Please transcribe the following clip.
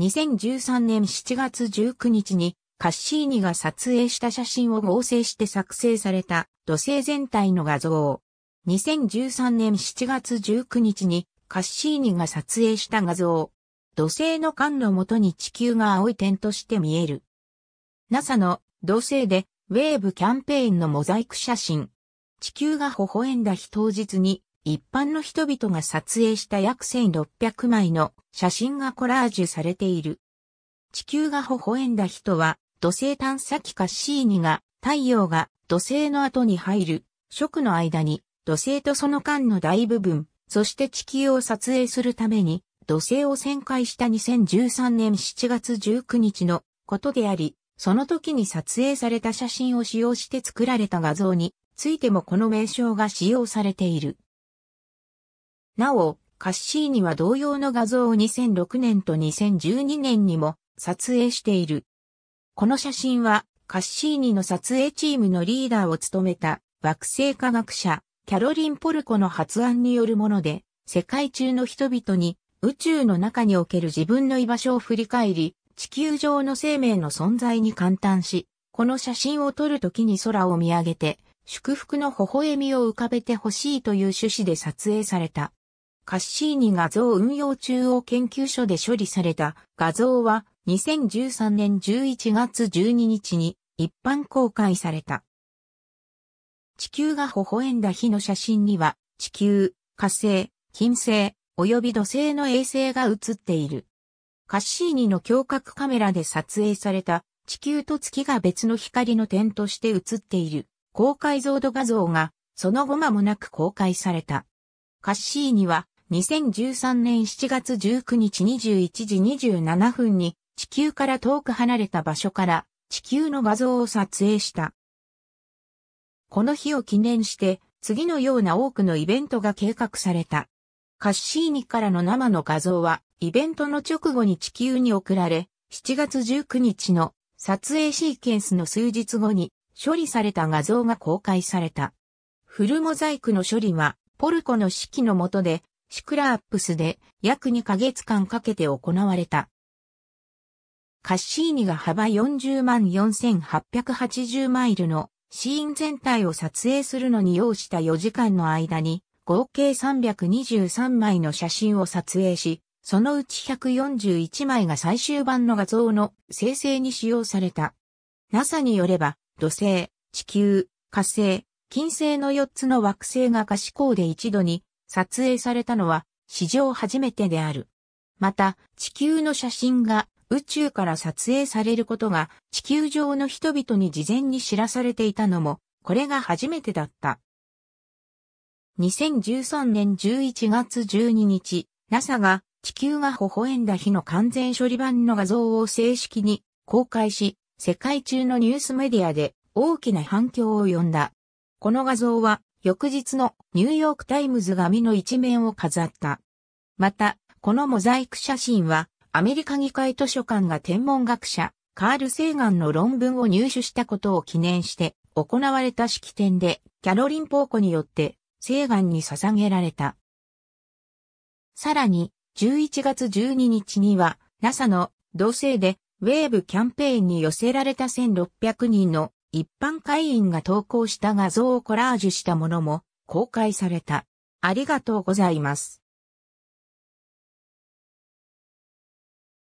2013年7月19日にカッシーニが撮影した写真を合成して作成された土星全体の画像。2013年7月19日にカッシーニが撮影した画像。土星の間のもとに地球が青い点として見える。NASA の土星でウェーブキャンペーンのモザイク写真。地球が微笑んだ日当日に一般の人々が撮影した約1600枚の写真がコラージュされている。地球が微笑んだ人は土星探査機カッシーニが太陽が土星の後に入る食の間に土星とその間の大部分、そして地球を撮影するために土星を旋回した2013年7月19日のことであり、その時に撮影された写真を使用して作られた画像についてもこの名称が使用されている。なお、カッシーニは同様の画像を2006年と2012年にも撮影している。この写真はカッシーニの撮影チームのリーダーを務めた惑星科学者キャロリン・ポルコの発案によるもので、世界中の人々に宇宙の中における自分の居場所を振り返り、地球上の生命の存在に感嘆し、この写真を撮るときに空を見上げて、祝福の微笑みを浮かべてほしいという趣旨で撮影された。カッシーニ画像運用中央研究所で処理された画像は2013年11月12日に一般公開された。地球が微笑んだ日の写真には地球、火星、金星、及び土星の衛星が写っている。カッシーニの胸郭カメラで撮影された地球と月が別の光の点として写っている高解像度画像がその後間もなく公開された。カッシーニは2013年7月19日21時27分に地球から遠く離れた場所から地球の画像を撮影した。この日を記念して次のような多くのイベントが計画された。カッシーニからの生の画像はイベントの直後に地球に送られ、7月19日の撮影シーケンスの数日後に処理された画像が公開された。フルモザイクの処理はポルコの指揮の下でシクラーップスで約2ヶ月間かけて行われた。カッシーニが幅40万4880マイルのシーン全体を撮影するのに要した4時間の間に合計323枚の写真を撮影し、そのうち141枚が最終版の画像の生成に使用された。NASA によれば、土星、地球、火星、金星の4つの惑星が可視光で一度に撮影されたのは史上初めてである。また、地球の写真が宇宙から撮影されることが地球上の人々に事前に知らされていたのも、これが初めてだった。2013年11月12日、NASA が地球が微笑んだ日の完全処理版の画像を正式に公開し、世界中のニュースメディアで大きな反響を呼んだ。この画像は翌日のニューヨークタイムズ紙の一面を飾った。また、このモザイク写真はアメリカ議会図書館が天文学者カール・セーガンの論文を入手したことを記念して行われた式典でキャロリン・ポーコによってセーガンに捧げられた。さらに、11月12日には、NASA の土星でウェーブキャンペーンに寄せられた1600人の一般会員が投稿した画像をコラージュしたものも公開された。ありがとうございます。